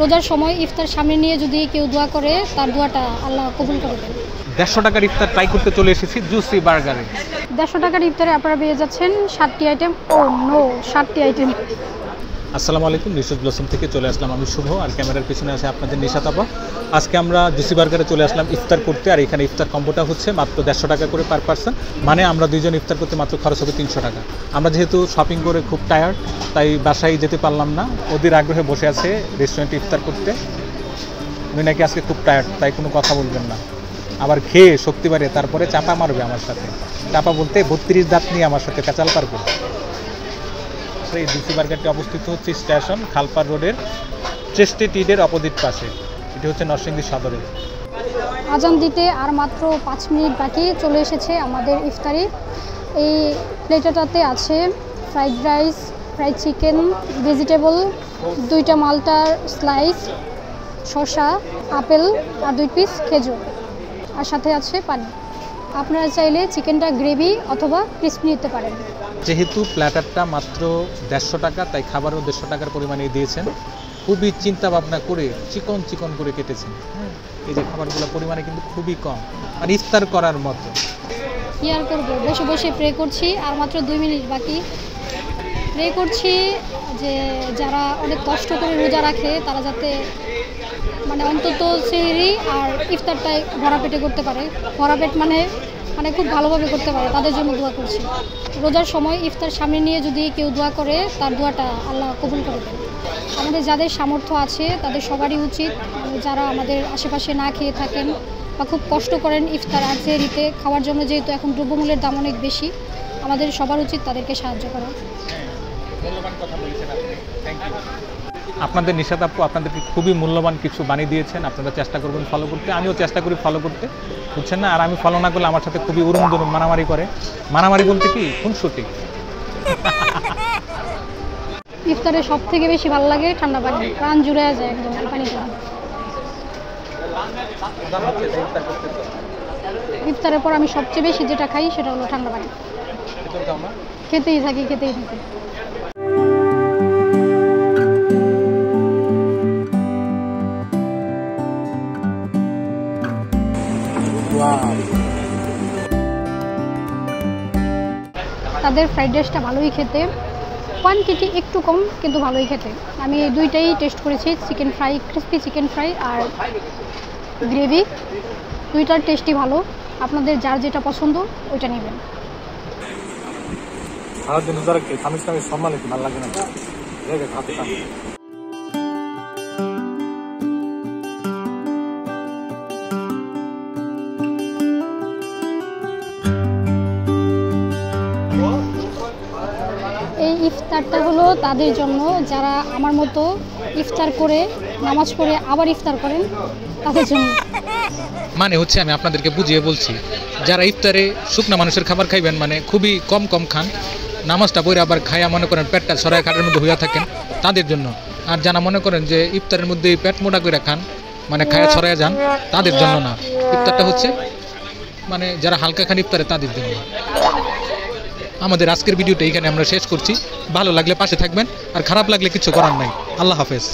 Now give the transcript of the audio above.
রোজার সময় ইফতার সামনে নিয়ে যদি কেউ দোয়া করে তার দোয়াটা আল্লাহ কবুল করে দেন। দেড়শো টাকার ইফতার ট্রাই করতে চলে এসেছি জুসি বার্গারে দেড়শো টাকার ইফতারে আপনারা পেয়ে যাচ্ছেন ষাটটি আইটেম ও নো ষাটটি আইটেম আসসালামু আলাইকুম রিসোর্স ব্লসম থেকে চলে আসলাম আমি শুভ, আর ক্যামেরার পিছনে আছে আপনাদের নিশাত আপা। আজকে আমরা জুসি বার্গারে চলে আসলাম ইফতার করতে, আর এখানে ইফতার কম্বোটা হচ্ছে মাত্র দেড়শো টাকা করে পার পার্সন মানে আমরা দুইজন ইফতার করতে মাত্র খরচ হবে তিনশো টাকা। আমরা যেহেতু শপিং করে খুব টায়ার্ড তাই বাসায় যেতে পারলাম না। ওদের আগ্রহে বসে আছে রেস্টুরেন্টে ইফতার করতে। উনি নাকি আজকে খুব টায়ার্ড তাই কোনো কথা বলবেন না। আবার খেয়ে শক্তি বাড়ে তারপরে চাপা মারবে আমার সাথে। চাপা বলতে বত্রিশ দাঁত নিয়ে আমার সাথে কাঁচাল পারবে। এই ডিসি বার্গারটি অবস্থিত হচ্ছে স্টেশন, খালপার রোডের চেস্টে টিডের অপোজিট পাশে। এটি হচ্ছে নরসিংদী সদরে। আজান দিতে আর মাত্র পাঁচ মিনিট বাকি চলে এসেছে আমাদের ইফতারি। এই প্লেটাটাতে আছে fried rice, fried chicken, vegetable, দুইটা মালটার স্লাইস, শসা, আপেল আর দুই পিস খেজুর। আর সাথে আছে পানি। আপনারা চাইলে চিকেনটা গ্রেভি অথবা ক্রিসপি নিতে পারেন। যেহেতু প্ল্যাটারটা মাত্র দেড়শো টাকা তাই খাবারও দেড়শো টাকার পরিমাণে দিয়েছেন। খুবই চিন্তা ভাবনা করে চিকন চিকন করে কেটেছেন। এই যে খাবারগুলো পরিমাণে কিন্তু খুবই কম আর ইফতার করার মতো। কি আর করব? বসে বসে প্রে করছি আর মাত্র দুই মিনিট বাকি। প্রে করছি যে যারা অনেক কষ্ট করে রোজা রাখে তারা যাতে মানে অন্তত সেহেরি আর ইফতারটাই ভরা পেটে করতে পারে। ভরা পেট মানে মানে খুব ভালোভাবে করতে পারে, তাদের জন্য দোয়া করছি। রোজার সময় ইফতার সামনে নিয়ে যদি কেউ দোয়া করে, তার দোয়াটা আল্লাহ কবুল করে দেন। আমাদের যাদের সামর্থ্য আছে, তাদের সবারই উচিত মানে যারা আমাদের আশেপাশে না খেয়ে থাকেন বা খুব কষ্ট করেন ইফতার আর সেহরিতে, খাওয়ার জন্য যেহেতু এখন দ্রব্যমূল্যের দাম অনেক বেশি, আমাদের সবার উচিত তাদেরকে সাহায্য করা। মূল্যবান কথা বলেছেন আপনি। থ্যাংক ইউ আপনাদের নিষাদ আপু আপনাদেরকে খুবই মূল্যবান কিছু বানিয়ে দিয়েছেন। আপনারা চেষ্টা করবেন ফলো করতে। আমিও চেষ্টা করি ফলো করতে। বুঝছেন না? আর আমি ফলো না করলে আমার সাথে খুবই উরুম দুরুম মারামারি করে। মারামারি বলতে কি? খুনসুটি। ইফতারে সব থেকে বেশি ভালো লাগে ঠান্ডা পানি। প্রাণ জুড়ে যায় একদম পানিটা ইফতারের পর আমি সবচেয়ে বেশি যেটা খাই সেটা হলো ঠান্ডা পানি। খেতেই থাকি খেতেই থাকি। তাদের ফ্রাইড রাইসটা ভালোই খেতে। কোয়ান্টিটি একটু কম, কিন্তু ভালোই খেতে। আমি দুইটাই টেস্ট করেছি chicken fry crispy chicken fry আর গ্রেভি দুইটার টেস্টই ভালো। আপনাদের যার যেটা পছন্দ, ওইটা নেবেন। সম্মান ভালো লাগে না। ইফতারটা হলো তাদের জন্য। যারা আমার মতো ইফতার করে, নামাজ পড়ে আবার ইফতার করেন, তাদের জন্য। মানে হচ্ছে আমি আপনাদেরকে বুঝিয়ে বলছি, যারা ইফতারে শুকনা মানুষের খাবার খাইবেন মানে খুবই কম কম খান, নামাজটা পড়ে আবার খায়া মনে করেন পেটটা সরাই খাটের মধ্যে হইয়া থাকেন, তাদের জন্য। আর যারা মনে করেন যে ইফতারের মধ্যে পেট মোটা করে খান মানে খায়া ছড়াইয়া যান, তাদের জন্য না। ইফতারটা হচ্ছে মানে যারা হালকা খান ইফতারে, তাদের জন্য। আমাদের আজকের ভিডিওটা এখানে আমরা শেষ করছি। ভালো লাগলে পাশে থাকবেন, আর খারাপ লাগলে কিছু করার নাই। আল্লাহ হাফেজ।